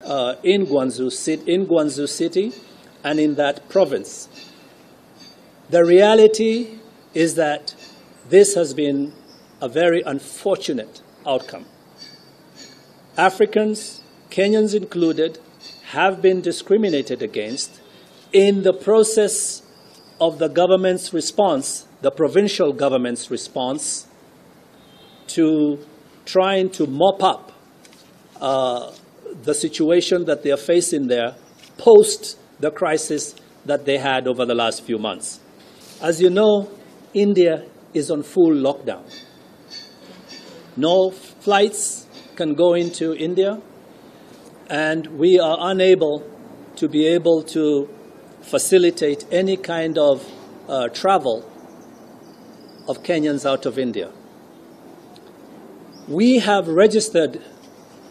uh, in, Guangzhou, in Guangzhou City and in that province. The reality is that this has been a very unfortunate outcome. Africans, Kenyans included, have been discriminated against in the process of the government's response, the provincial government's response to trying to mop up uh, the situation that they are facing there post the crisis that they had over the last few months. As you know, India is on full lockdown. No flights can go into India, and we are unable to be able to facilitate any kind of uh, travel of Kenyans out of India. We have registered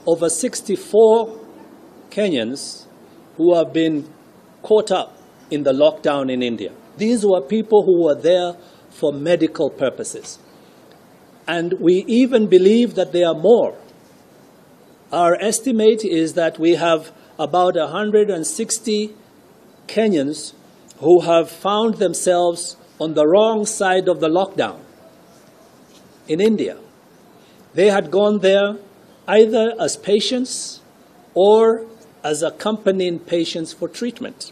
over 64 Kenyans who have been caught up in the lockdown in India. These were people who were there for medical purposes. And we even believe that there are more. Our estimate is that we have about 160 Kenyans who have found themselves on the wrong side of the lockdown in India. They had gone there either as patients or as accompanying patients for treatment.